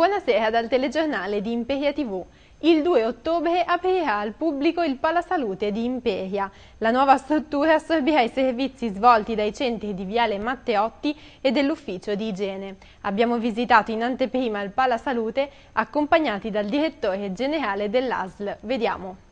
Buonasera dal telegiornale di Imperia TV. Il 2 ottobre aprirà al pubblico il Palasalute di Imperia. La nuova struttura assorbirà i servizi svolti dai centri di Viale Matteotti e dell'ufficio di igiene. Abbiamo visitato in anteprima il Palasalute accompagnati dal direttore generale dell'ASL. Vediamo.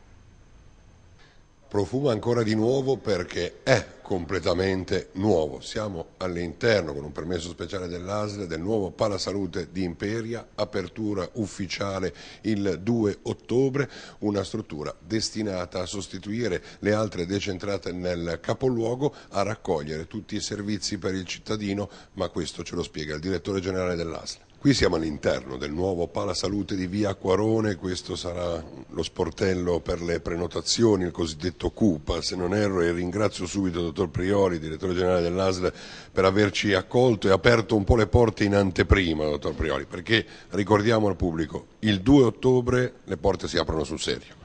Profuma ancora di nuovo perché è completamente nuovo. Siamo all'interno, con un permesso speciale dell'ASL, del nuovo Palasalute di Imperia, apertura ufficiale il 2 ottobre, una struttura destinata a sostituire le altre decentrate nel capoluogo, a raccogliere tutti i servizi per il cittadino, ma questo ce lo spiega il direttore generale dell'ASL. Qui siamo all'interno del nuovo Pala Salute di Via Acquarone, questo sarà lo sportello per le prenotazioni, il cosiddetto CUPA, se non erro, e ringrazio subito il dottor Priori, direttore generale dell'ASL, per averci accolto e aperto un po' le porte in anteprima, dottor Priori, perché ricordiamo al pubblico, il 2 ottobre le porte si aprono sul serio.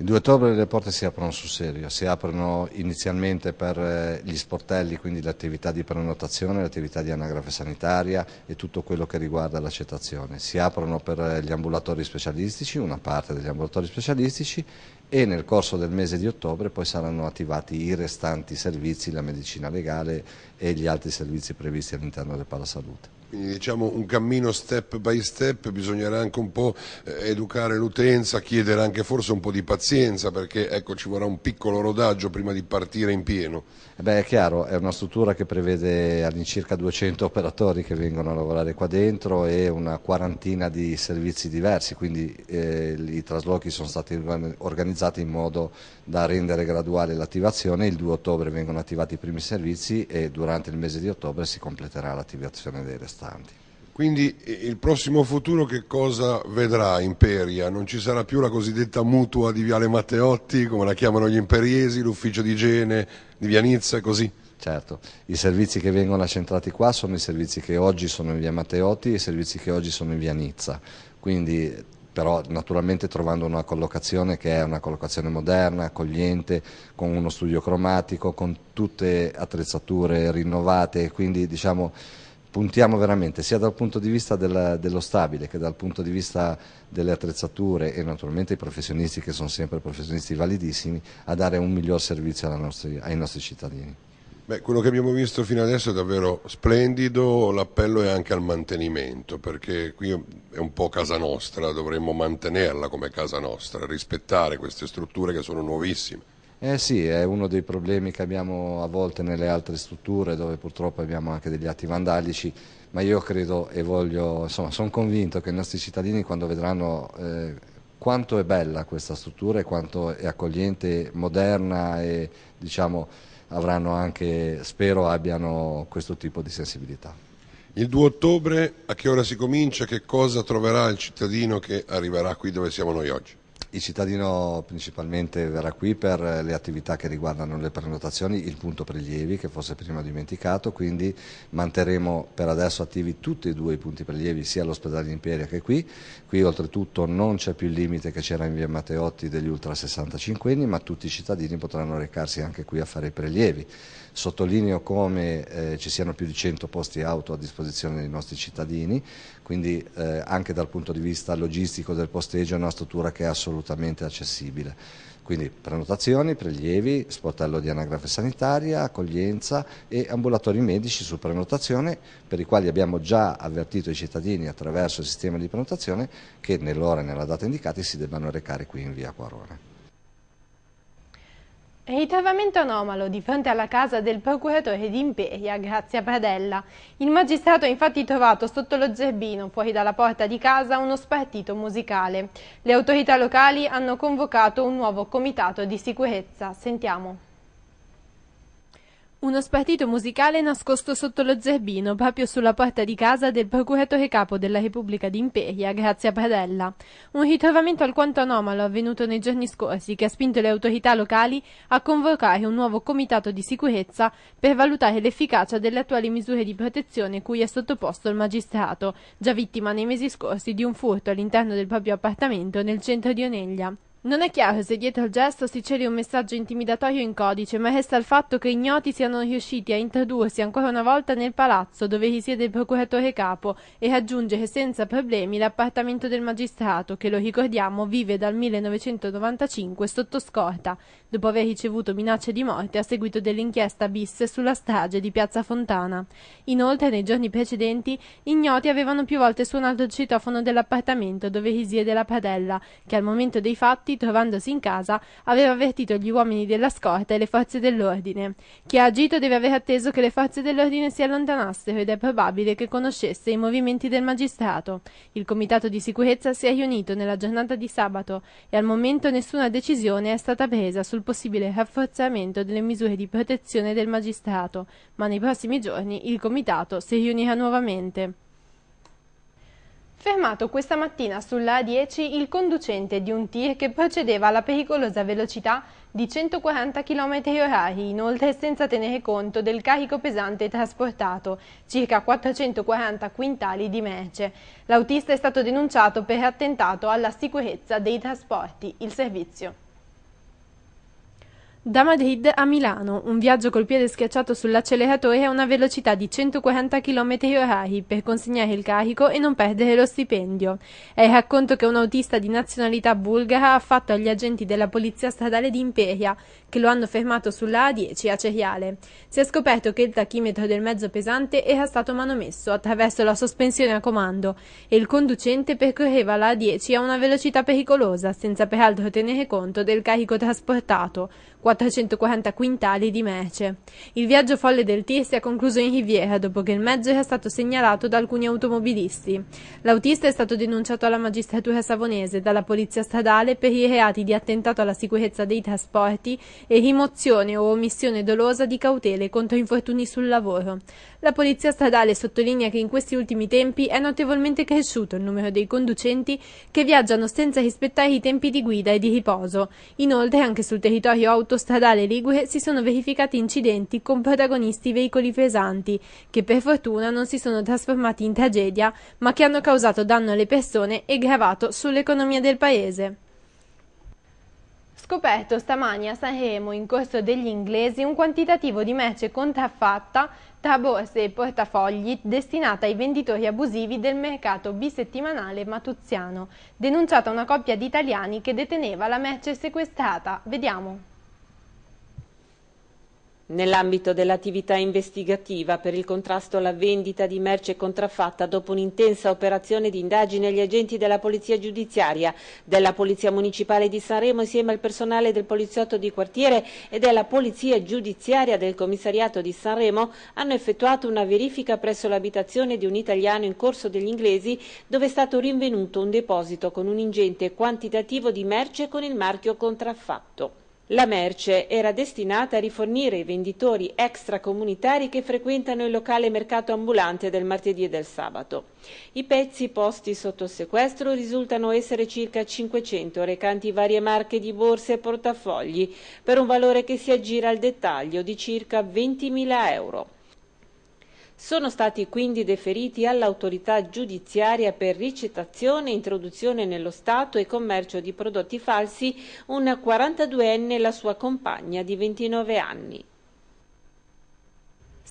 Il 2 ottobre le porte si aprono sul serio, si aprono inizialmente per eh, gli sportelli, quindi le attività di prenotazione, le attività di anagrafe sanitaria e tutto quello che riguarda l'accettazione. Si aprono per eh, gli ambulatori specialistici, una parte degli ambulatori specialistici e nel corso del mese di ottobre poi saranno attivati i restanti servizi, la medicina legale e gli altri servizi previsti all'interno del Palasalute. Quindi diciamo un cammino step by step, bisognerà anche un po' eh, educare l'utenza, chiedere anche forse un po' di pazienza perché ecco, ci vorrà un piccolo rodaggio prima di partire in pieno. Eh beh, è chiaro, è una struttura che prevede all'incirca 200 operatori che vengono a lavorare qua dentro e una quarantina di servizi diversi, quindi eh, i traslochi sono stati organizzati in modo da rendere graduale l'attivazione, il 2 ottobre vengono attivati i primi servizi e durante il mese di ottobre si completerà l'attivazione dei restanti costanti. Quindi il prossimo futuro che cosa vedrà Imperia? Non ci sarà più la cosiddetta mutua di Viale Matteotti, come la chiamano gli imperiesi, l'ufficio di igiene di Via Nizza e così? Certo, i servizi che vengono accentrati qua sono i servizi che oggi sono in via Matteotti e i servizi che oggi sono in via Nizza, quindi però naturalmente trovando una collocazione che è una collocazione moderna, accogliente, con uno studio cromatico, con tutte attrezzature rinnovate, quindi diciamo puntiamo veramente sia dal punto di vista del, dello stabile che dal punto di vista delle attrezzature e naturalmente i professionisti che sono sempre professionisti validissimi a dare un miglior servizio nostri, ai nostri cittadini. Beh, quello che abbiamo visto fino adesso è davvero splendido, l'appello è anche al mantenimento, perché qui è un po' casa nostra, dovremmo mantenerla come casa nostra, rispettare queste strutture che sono nuovissime. Eh sì, è uno dei problemi che abbiamo a volte nelle altre strutture dove purtroppo abbiamo anche degli atti vandalici, ma io credo e voglio, insomma, sono convinto che i nostri cittadini quando vedranno eh, quanto è bella questa struttura e quanto è accogliente, moderna e diciamo avranno anche, spero abbiano questo tipo di sensibilità. Il 2 ottobre a che ora si comincia? Che cosa troverà il cittadino che arriverà qui dove siamo noi oggi? Il cittadino principalmente verrà qui per le attività che riguardano le prenotazioni, il punto prelievi che fosse prima dimenticato, quindi manterremo per adesso attivi tutti e due i punti prelievi sia all'ospedale di Imperia che qui. Qui oltretutto non c'è più il limite che c'era in via Matteotti degli ultra 65 anni, ma tutti i cittadini potranno recarsi anche qui a fare i prelievi. Sottolineo come eh, ci siano più di 100 posti auto a disposizione dei nostri cittadini, quindi eh, anche dal punto di vista logistico del posteggio è una struttura che è assolutamente accessibile. Quindi prenotazioni, prelievi, sportello di anagrafe sanitaria, accoglienza e ambulatori medici su prenotazione per i quali abbiamo già avvertito i cittadini attraverso il sistema di prenotazione che nell'ora e nella data indicati si debbano recare qui in via Quarone. Ritrovamento anomalo di fronte alla casa del procuratore di Imperia, Grazia Pradella. Il magistrato ha infatti trovato sotto lo zerbino, fuori dalla porta di casa, uno spartito musicale. Le autorità locali hanno convocato un nuovo comitato di sicurezza. Sentiamo. Uno spartito musicale nascosto sotto lo zerbino, proprio sulla porta di casa del procuratore capo della Repubblica d'Imperia, Grazia Pradella. Un ritrovamento alquanto anomalo avvenuto nei giorni scorsi che ha spinto le autorità locali a convocare un nuovo comitato di sicurezza per valutare l'efficacia delle attuali misure di protezione cui è sottoposto il magistrato, già vittima nei mesi scorsi di un furto all'interno del proprio appartamento nel centro di Oneglia. Non è chiaro se dietro il gesto si celi un messaggio intimidatorio in codice, ma resta il fatto che ignoti siano riusciti a introdursi ancora una volta nel palazzo dove risiede il procuratore capo e raggiungere senza problemi l'appartamento del magistrato che, lo ricordiamo, vive dal 1995 sotto scorta, dopo aver ricevuto minacce di morte a seguito dell'inchiesta bis sulla strage di Piazza Fontana. Inoltre, nei giorni precedenti, ignoti avevano più volte suonato il citofono dell'appartamento dove risiede la padella, che al momento dei fatti infatti, trovandosi in casa, aveva avvertito gli uomini della scorta e le forze dell'ordine. Chi ha agito deve aver atteso che le forze dell'ordine si allontanassero ed è probabile che conoscesse i movimenti del magistrato. Il comitato di sicurezza si è riunito nella giornata di sabato e al momento nessuna decisione è stata presa sul possibile rafforzamento delle misure di protezione del magistrato, ma nei prossimi giorni il comitato si riunirà nuovamente. Fermato questa mattina sulla A10 il conducente di un tir che procedeva alla pericolosa velocità di 140 km h inoltre senza tenere conto del carico pesante trasportato, circa 440 quintali di merce. L'autista è stato denunciato per attentato alla sicurezza dei trasporti. Il servizio. Da Madrid a Milano, un viaggio col piede schiacciato sull'acceleratore a una velocità di 140 km h per consegnare il carico e non perdere lo stipendio. È il racconto che un autista di nazionalità bulgara ha fatto agli agenti della polizia stradale di Imperia, che lo hanno fermato sulla A10 a Ceriale. Si è scoperto che il tachimetro del mezzo pesante era stato manomesso attraverso la sospensione a comando e il conducente percorreva la A10 a una velocità pericolosa, senza peraltro tenere conto del carico trasportato, 440 quintali di merce. Il viaggio folle del TIR si è concluso in Riviera dopo che il mezzo era stato segnalato da alcuni automobilisti. L'autista è stato denunciato alla magistratura savonese dalla polizia stradale per i reati di attentato alla sicurezza dei trasporti e rimozione o omissione dolosa di cautele contro infortuni sul lavoro. La polizia stradale sottolinea che in questi ultimi tempi è notevolmente cresciuto il numero dei conducenti che viaggiano senza rispettare i tempi di guida e di riposo. Inoltre anche sul territorio autostradale ligure si sono verificati incidenti con protagonisti veicoli pesanti che per fortuna non si sono trasformati in tragedia ma che hanno causato danno alle persone e gravato sull'economia del paese. Scoperto stamani a Sanremo in corso degli inglesi un quantitativo di merce contraffatta tra borse e portafogli destinata ai venditori abusivi del mercato bisettimanale matuziano, denunciata una coppia di italiani che deteneva la merce sequestrata. Vediamo. Nell'ambito dell'attività investigativa per il contrasto alla vendita di merce contraffatta dopo un'intensa operazione di indagine gli agenti della Polizia Giudiziaria, della Polizia Municipale di Sanremo insieme al personale del poliziotto di quartiere e della Polizia Giudiziaria del Commissariato di Sanremo hanno effettuato una verifica presso l'abitazione di un italiano in corso degli inglesi dove è stato rinvenuto un deposito con un ingente quantitativo di merce con il marchio contraffatto. La merce era destinata a rifornire i venditori extracomunitari che frequentano il locale mercato ambulante del martedì e del sabato. I pezzi posti sotto sequestro risultano essere circa 500 recanti varie marche di borse e portafogli per un valore che si aggira al dettaglio di circa 20.000 euro. Sono stati quindi deferiti all'autorità giudiziaria per ricettazione, introduzione nello Stato e commercio di prodotti falsi un 42enne e la sua compagna di 29 anni.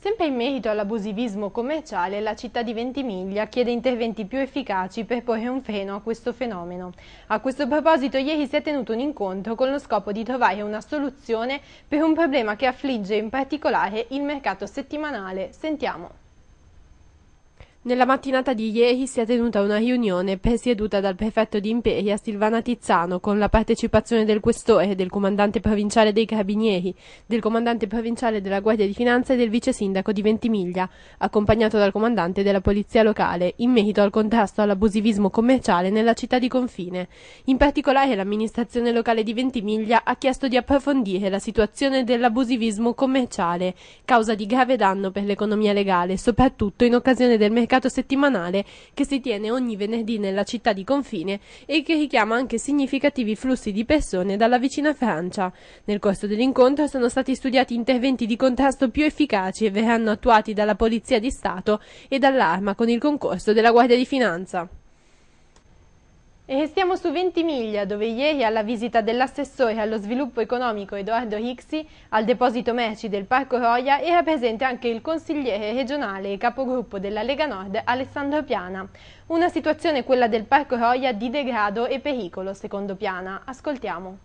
Sempre in merito all'abusivismo commerciale, la città di Ventimiglia chiede interventi più efficaci per porre un freno a questo fenomeno. A questo proposito ieri si è tenuto un incontro con lo scopo di trovare una soluzione per un problema che affligge in particolare il mercato settimanale. Sentiamo. Nella mattinata di ieri si è tenuta una riunione presieduta dal prefetto di Imperia Silvana Tizzano con la partecipazione del questore, del comandante provinciale dei carabinieri, del comandante provinciale della Guardia di Finanza e del vice sindaco di Ventimiglia, accompagnato dal comandante della polizia locale, in merito al contrasto all'abusivismo commerciale nella città di confine. In particolare l'amministrazione locale di Ventimiglia ha chiesto di approfondire la situazione dell'abusivismo commerciale, causa di grave danno per l'economia legale, soprattutto in occasione del mercato mercato settimanale che si tiene ogni venerdì nella città di confine e che richiama anche significativi flussi di persone dalla vicina Francia. Nel corso dell'incontro sono stati studiati interventi di contrasto più efficaci e verranno attuati dalla Polizia di Stato e dall'Arma con il concorso della Guardia di Finanza. E stiamo su Ventimiglia, dove ieri alla visita dell'assessore allo sviluppo economico Edoardo Rixi al deposito merci del Parco Roia era presente anche il consigliere regionale e capogruppo della Lega Nord Alessandro Piana. Una situazione quella del Parco Roia di degrado e pericolo, secondo Piana. Ascoltiamo.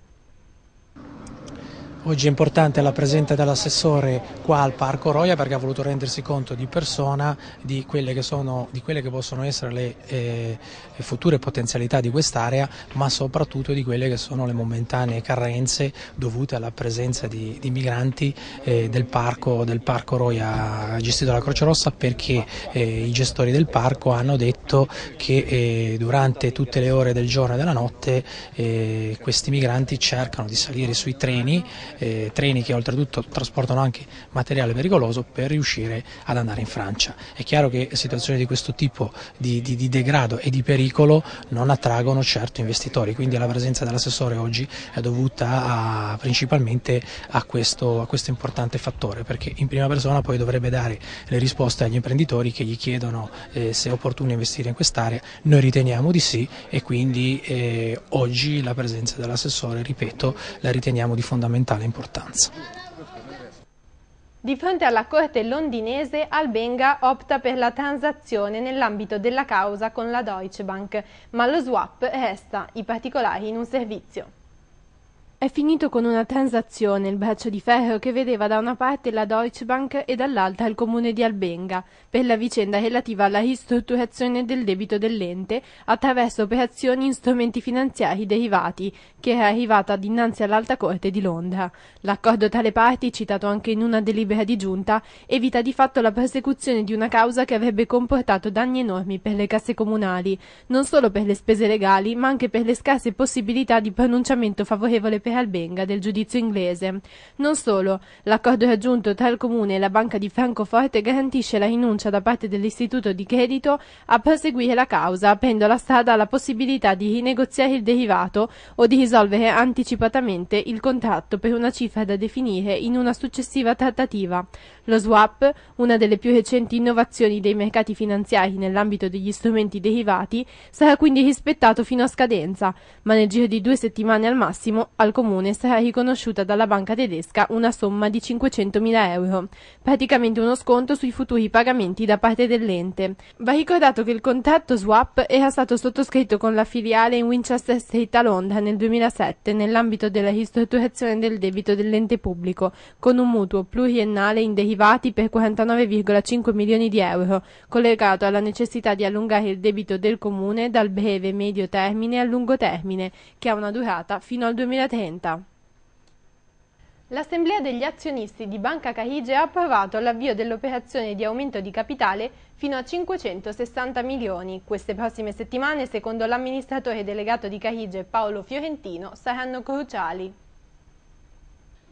Oggi è importante la presenza dell'assessore qua al Parco Roia perché ha voluto rendersi conto di persona di quelle che, sono, di quelle che possono essere le, eh, le future potenzialità di quest'area, ma soprattutto di quelle che sono le momentanee carenze dovute alla presenza di, di migranti eh, del, parco, del, parco, Roia gestito dalla Croce Rossa perché eh, i gestori del parco hanno detto che eh, durante tutte le ore del giorno e della notte eh, questi migranti cercano di salire sui treni eh, treni che oltretutto trasportano anche materiale pericoloso per riuscire ad andare in Francia. È chiaro che situazioni di questo tipo di, di, di degrado e di pericolo non attraggono certo investitori, quindi la presenza dell'assessore oggi è dovuta a, principalmente a questo, a questo importante fattore, perché in prima persona poi dovrebbe dare le risposte agli imprenditori che gli chiedono eh, se è opportuno investire in quest'area, noi riteniamo di sì e quindi eh, oggi la presenza dell'assessore, ripeto, la riteniamo di fondamentale importanza. Di fronte alla Corte londinese, Albenga opta per la transazione nell'ambito della causa con la Deutsche Bank, ma lo swap resta i particolari in un servizio. È finito con una transazione, il braccio di ferro che vedeva da una parte la Deutsche Bank e dall'altra il comune di Albenga, per la vicenda relativa alla ristrutturazione del debito dell'ente attraverso operazioni in strumenti finanziari derivati, che era arrivata dinanzi all'Alta Corte di Londra. L'accordo tra le parti, citato anche in una delibera di giunta, evita di fatto la persecuzione di una causa che avrebbe comportato danni enormi per le casse comunali, non solo per le spese legali, ma anche per le scarse possibilità di pronunciamento favorevole per Albenga del giudizio inglese. Non solo, l'accordo raggiunto tra il comune e la banca di Francoforte garantisce la rinuncia da parte dell'istituto di credito a proseguire la causa, aprendo la strada alla possibilità di rinegoziare il derivato o di risolvere anticipatamente il contratto per una cifra da definire in una successiva trattativa. Lo swap, una delle più recenti innovazioni dei mercati finanziari nell'ambito degli strumenti derivati, sarà quindi rispettato fino a scadenza, ma nel giro di due settimane al massimo al comune sarà riconosciuta dalla banca tedesca una somma di 500.000 euro, praticamente uno sconto sui futuri pagamenti da parte dell'ente. Va ricordato che il contratto swap era stato sottoscritto con la filiale in Winchester Street a Londra nel 2007 nell'ambito della ristrutturazione del debito dell'ente pubblico, con un mutuo pluriennale in derivati per 49,5 milioni di euro, collegato alla necessità di allungare il debito del comune dal breve medio termine al lungo termine, che ha una durata fino al 2030. L'Assemblea degli azionisti di Banca Carige ha approvato l'avvio dell'operazione di aumento di capitale fino a 560 milioni. Queste prossime settimane, secondo l'amministratore delegato di Carige Paolo Fiorentino, saranno cruciali.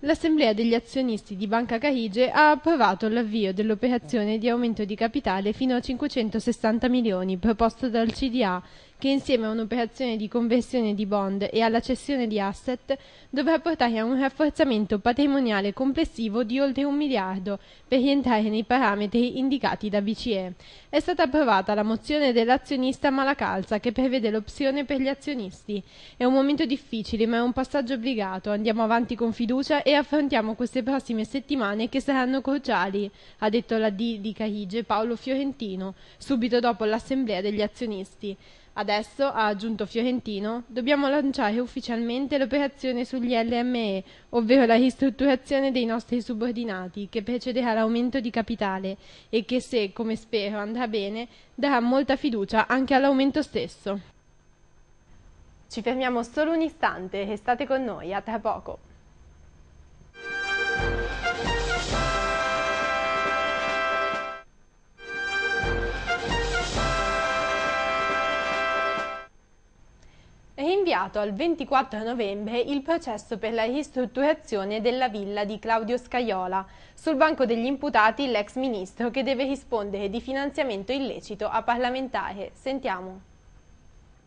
L'Assemblea degli azionisti di Banca Carige ha approvato l'avvio dell'operazione di aumento di capitale fino a 560 milioni proposto dal CDA che insieme a un'operazione di conversione di bond e alla cessione di asset dovrà portare a un rafforzamento patrimoniale complessivo di oltre un miliardo per rientrare nei parametri indicati da BCE. È stata approvata la mozione dell'azionista Malacalza che prevede l'opzione per gli azionisti. È un momento difficile ma è un passaggio obbligato. Andiamo avanti con fiducia e affrontiamo queste prossime settimane che saranno cruciali, ha detto la D di Carige Paolo Fiorentino, subito dopo l'assemblea degli azionisti. Adesso, ha aggiunto Fiorentino, dobbiamo lanciare ufficialmente l'operazione sugli LME, ovvero la ristrutturazione dei nostri subordinati, che precederà l'aumento di capitale e che se, come spero, andrà bene, darà molta fiducia anche all'aumento stesso. Ci fermiamo solo un istante, restate con noi, a tra poco. Rinviato al 24 novembre il processo per la ristrutturazione della villa di Claudio Scaiola. Sul banco degli imputati l'ex ministro che deve rispondere di finanziamento illecito a parlamentare. Sentiamo.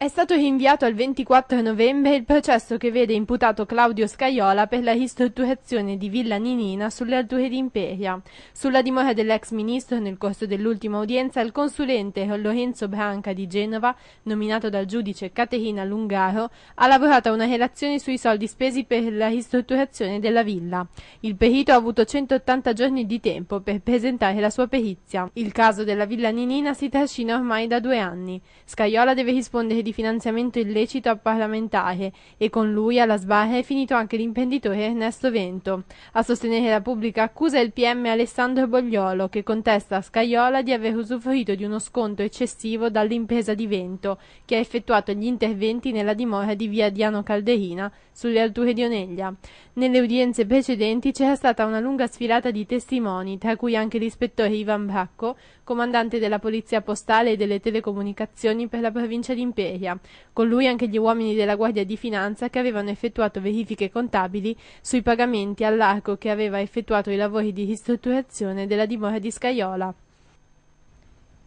È stato rinviato al 24 novembre il processo che vede imputato Claudio Scaiola per la ristrutturazione di Villa Ninina sulle alture di Imperia. Sulla dimora dell'ex ministro nel corso dell'ultima udienza il consulente Lorenzo Branca di Genova, nominato dal giudice Caterina Lungaro, ha lavorato a una relazione sui soldi spesi per la ristrutturazione della villa. Il perito ha avuto 180 giorni di tempo per presentare la sua perizia. Il caso della Villa Ninina si trascina ormai da due anni. Scaiola deve rispondere di finanziamento illecito a parlamentare e con lui alla sbarra è finito anche l'imprenditore Ernesto Vento. A sostenere la pubblica accusa è il PM Alessandro Bogliolo che contesta a Scaiola di aver usufruito di uno sconto eccessivo dall'impresa di Vento che ha effettuato gli interventi nella dimora di via Diano Calderina sulle alture di Oneglia. Nelle udienze precedenti c'era stata una lunga sfilata di testimoni, tra cui anche l'ispettore Ivan Bracco, comandante della Polizia Postale e delle Telecomunicazioni per la provincia di Imperia. Con lui anche gli uomini della Guardia di Finanza che avevano effettuato verifiche contabili sui pagamenti all'arco che aveva effettuato i lavori di ristrutturazione della dimora di Scaiola.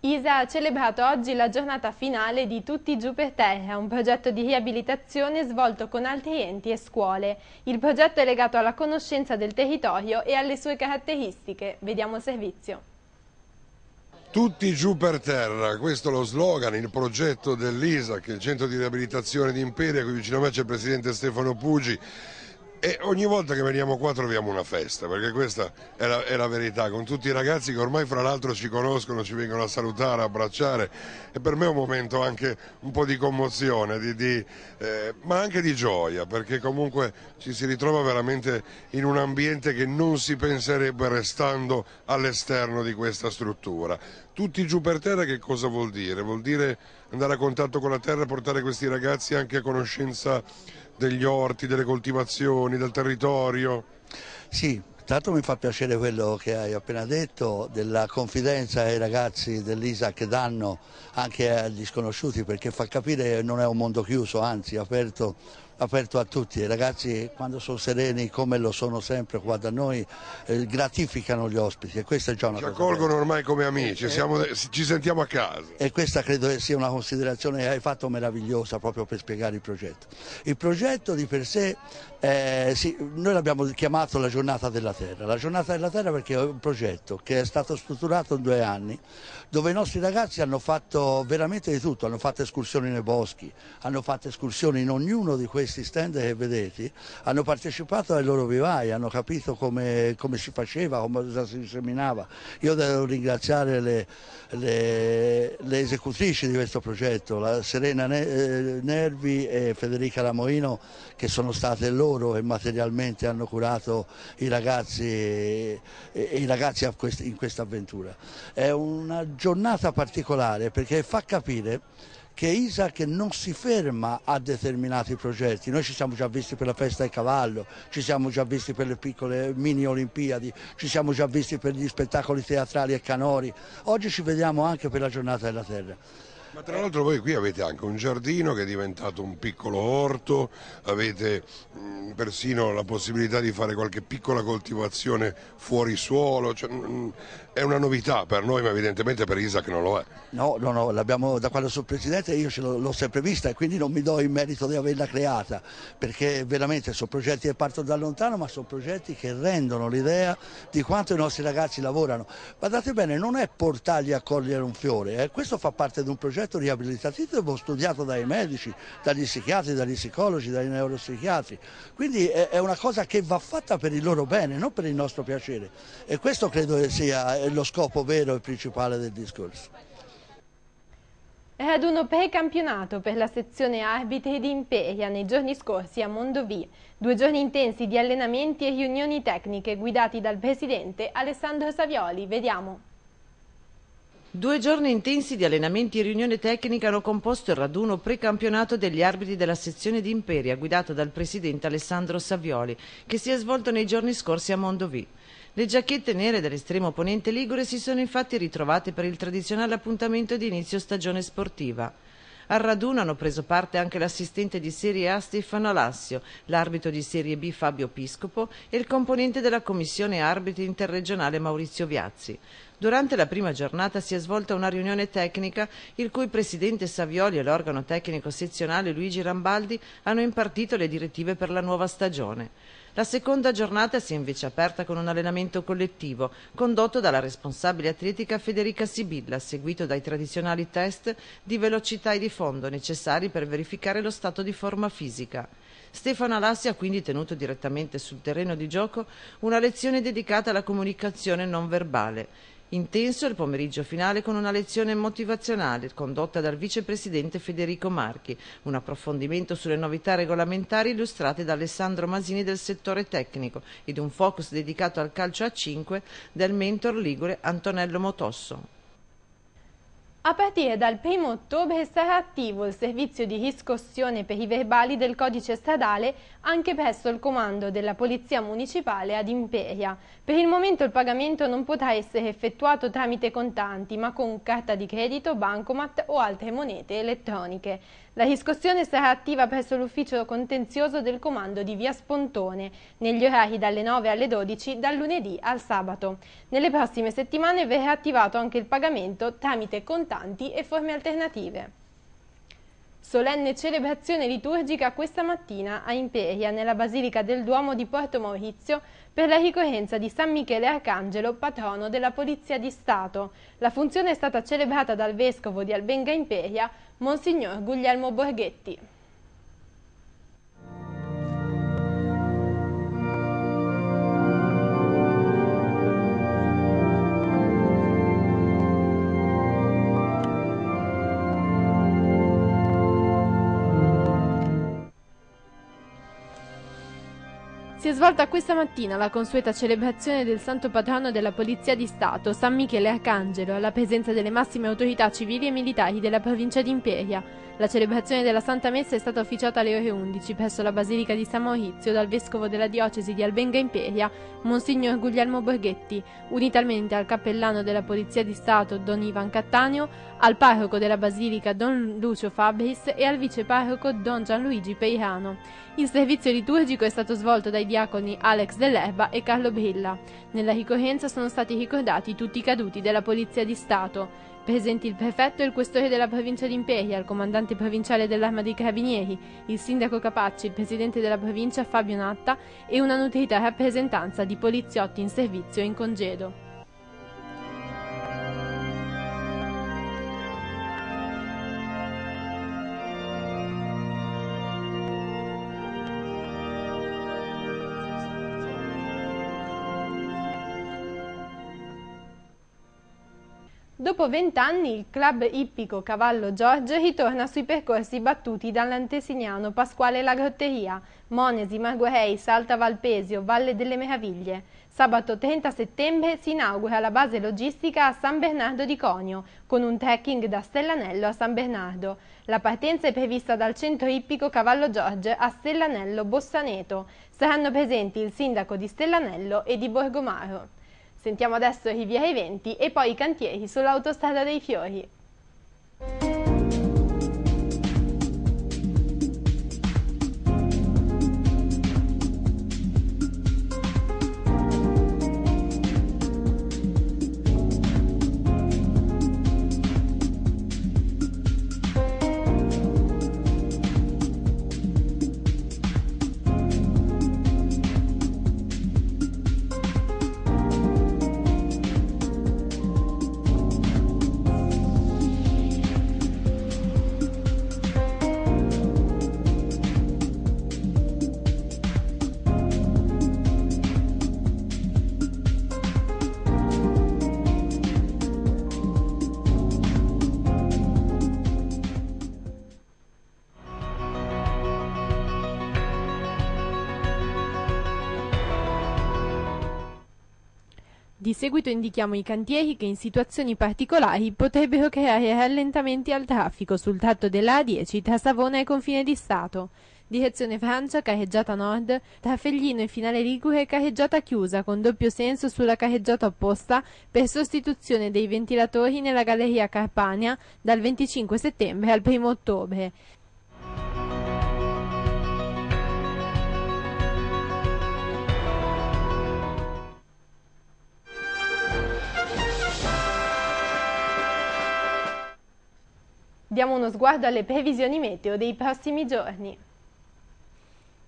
ISA ha celebrato oggi la giornata finale di Tutti giù per terra, un progetto di riabilitazione svolto con altri enti e scuole. Il progetto è legato alla conoscenza del territorio e alle sue caratteristiche. Vediamo il servizio. Tutti giù per terra, questo è lo slogan, il progetto dell'ISA, che è il centro di riabilitazione di Imperia, qui vicino a me c'è il presidente Stefano Pugi e ogni volta che veniamo qua troviamo una festa, perché questa è la, è la, verità, con tutti i ragazzi che ormai fra l'altro ci conoscono, ci vengono a salutare, a abbracciare e per me è un momento anche un po' di commozione, di, di, eh, ma anche di gioia, perché comunque ci si ritrova veramente in un ambiente che non si penserebbe restando all'esterno di questa struttura. Tutti giù per terra che cosa vuol dire? Vuol dire andare a contatto con la terra e portare questi ragazzi anche a conoscenza degli orti, delle coltivazioni, del territorio. Sì, Tanto mi fa piacere quello che hai appena detto, della confidenza ai ragazzi dell'ISA che danno anche agli sconosciuti perché fa capire che non è un mondo chiuso, anzi aperto aperto a tutti. I ragazzi quando sono sereni come lo sono sempre qua da noi eh, gratificano gli ospiti e questa è già una ci cosa. Ci accolgono bella. ormai come amici, e, siamo, ci sentiamo a casa. E questa credo sia una considerazione che hai fatto meravigliosa proprio per spiegare il progetto. Il progetto di per sé, eh, sì, noi l'abbiamo chiamato la giornata della terra. La giornata della terra perché è un progetto che è stato strutturato in due anni dove i nostri ragazzi hanno fatto veramente di tutto, hanno fatto escursioni nei boschi, hanno fatto escursioni in ognuno di questi stand che vedete, hanno partecipato ai loro vivai, hanno capito come, come si faceva, come si seminava. Io devo ringraziare le, le, le esecutrici di questo progetto, la Serena eh, Nervi e Federica Lamoino che sono state loro e materialmente hanno curato i ragazzi, i ragazzi in questa avventura. È una giornata particolare perché fa capire che Isaac non si ferma a determinati progetti. Noi ci siamo già visti per la festa del cavallo, ci siamo già visti per le piccole mini olimpiadi, ci siamo già visti per gli spettacoli teatrali e canori. Oggi ci vediamo anche per la giornata della terra. Ma tra l'altro voi qui avete anche un giardino che è diventato un piccolo orto, avete mh, mm, persino la possibilità di fare qualche piccola coltivazione fuori suolo, cioè, mh, mm, è una novità per noi ma evidentemente per Isaac non lo è. No, no, no, da quando sono presidente io ce l'ho sempre vista e quindi non mi do il merito di averla creata, perché veramente sono progetti che partono da lontano ma sono progetti che rendono l'idea di quanto i nostri ragazzi lavorano. Guardate bene, non è portarli a cogliere un fiore, eh? questo fa parte di un progetto progetto riabilitativo studiato dai medici, dagli psichiatri, dagli psicologi, dai neuropsichiatri. Quindi è una cosa che va fatta per il loro bene, non per il nostro piacere. E questo credo sia lo scopo vero e principale del discorso. Raduno precampionato per la sezione arbitri di Imperia nei giorni scorsi a Mondovì. Due giorni intensi di allenamenti e riunioni tecniche guidati dal presidente Alessandro Savioli. Vediamo. Due giorni intensi di allenamenti e riunione tecnica hanno composto il raduno precampionato degli arbitri della sezione di Imperia guidato dal presidente Alessandro Savioli che si è svolto nei giorni scorsi a Mondovì. Le giacchette nere dell'estremo opponente Ligure si sono infatti ritrovate per il tradizionale appuntamento di inizio stagione sportiva. Al raduno hanno preso parte anche l'assistente di Serie A Stefano Alassio, l'arbitro di Serie B Fabio Piscopo e il componente della commissione arbitri interregionale Maurizio Viazzi. Durante la prima giornata si è svolta una riunione tecnica il cui presidente Savioli e l'organo tecnico sezionale Luigi Rambaldi hanno impartito le direttive per la nuova stagione. La seconda giornata si è invece aperta con un allenamento collettivo, condotto dalla responsabile atletica Federica Sibilla, seguito dai tradizionali test di velocità e di fondo necessari per verificare lo stato di forma fisica. Stefano Alassi ha quindi tenuto direttamente sul terreno di gioco una lezione dedicata alla comunicazione non verbale. Intenso il pomeriggio finale con una lezione motivazionale condotta dal vicepresidente Federico Marchi, un approfondimento sulle novità regolamentari illustrate da Alessandro Masini del settore tecnico ed un focus dedicato al calcio a 5 del mentor ligure Antonello Motosso. A partire dal 1 ottobre sarà attivo il servizio di riscossione per i verbali del codice stradale anche presso il comando della Polizia Municipale ad Imperia. Per il momento il pagamento non potrà essere effettuato tramite contanti, ma con carta di credito, bancomat o altre monete elettroniche. La riscossione sarà attiva presso l'ufficio contenzioso del comando di Via Spontone, negli orari dalle 9 alle 12, dal lunedì al sabato. Nelle prossime settimane verrà attivato anche il pagamento tramite contanti e forme alternative. Solenne celebrazione liturgica questa mattina a Imperia, nella Basilica del Duomo di Porto Maurizio, per la ricorrenza di San Michele Arcangelo, patrono della Polizia di Stato. La funzione è stata celebrata dal vescovo di Albenga Imperia, Monsignor Guglielmo Borghetti. Svolta questa mattina la consueta celebrazione del santo patrono della Polizia di Stato, San Michele Arcangelo, alla presenza delle massime autorità civili e militari della provincia di Imperia. La celebrazione della Santa Messa è stata officiata alle ore 11 presso la Basilica di San Maurizio dal vescovo della diocesi di Albenga Imperia, Monsignor Guglielmo Borghetti, unitamente al cappellano della Polizia di Stato Don Ivan Cattaneo, al parroco della Basilica Don Lucio Fabris e al viceparroco Don Gianluigi Peirano. Il servizio liturgico è stato svolto dai diaconi Alex Dell'Erba e Carlo Brilla. Nella ricorrenza sono stati ricordati tutti i caduti della Polizia di Stato. Presenti il prefetto e il questore della provincia di Imperia, il comandante provinciale dell'Arma dei Carabinieri, il sindaco Capacci, il presidente della provincia Fabio Natta e una nutrita rappresentanza di poliziotti in servizio e in congedo. Dopo vent'anni il club ippico Cavallo Giorgio ritorna sui percorsi battuti dall'antesignano Pasquale La Grotteria, Monesi, Marguerei, Salta Valpesio, Valle delle Meraviglie. Sabato 30 settembre si inaugura la base logistica a San Bernardo di Conio, con un trekking da Stellanello a San Bernardo. La partenza è prevista dal centro ippico Cavallo Giorgio a Stellanello Bossaneto. Saranno presenti il sindaco di Stellanello e di Borgomaro. Sentiamo adesso Riviera Eventi e poi i cantieri sull'autostrada dei Fiori. Seguito indichiamo i cantieri che in situazioni particolari potrebbero creare rallentamenti al traffico sul tratto della A10 tra Savona e Confine di Stato. direzione Francia, carreggiata nord, tra Feglino e Finale Ligure, carreggiata chiusa con doppio senso sulla carreggiata opposta per sostituzione dei ventilatori nella galleria Carpania dal 25 settembre al 1 ottobre. Diamo uno sguardo alle previsioni meteo dei prossimi giorni.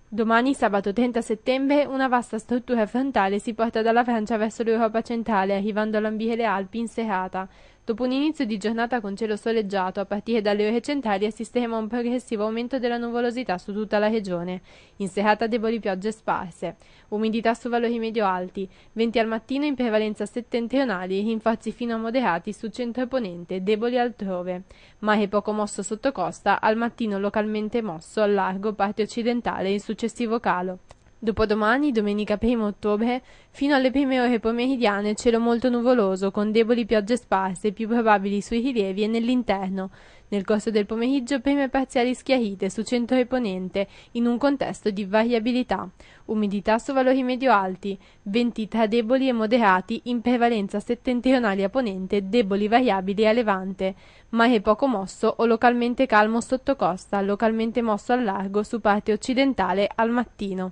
Domani, sabato 30 settembre, una vasta struttura frontale si porta dalla Francia verso l'Europa centrale, arrivando a lambire le Alpi in serata. Dopo un inizio di giornata con cielo soleggiato, a partire dalle ore centrali assisteremo a un progressivo aumento della nuvolosità su tutta la regione. In serata deboli piogge sparse. Umidità su valori medio-alti. Venti al mattino in prevalenza settentrionali, rinforzi fino a moderati su centro ponente, deboli altrove. Mare poco mosso sotto costa, al mattino localmente mosso al largo parte occidentale in successivo calo. Dopodomani, domenica 1 ottobre, fino alle prime ore pomeridiane cielo molto nuvoloso con deboli piogge sparse, più probabili sui rilievi e nell'interno. Nel corso del pomeriggio prime parziali schiarite su centro e ponente, in un contesto di variabilità. Umidità su valori medio-alti, venti tra deboli e moderati, in prevalenza settentrionali a ponente, deboli variabili a levante. Mare poco mosso o localmente calmo sotto costa, localmente mosso al largo su parte occidentale al mattino.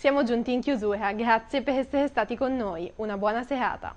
Siamo giunti in chiusura, grazie per essere stati con noi, una buona serata.